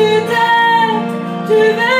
To t'aimes, tu veux.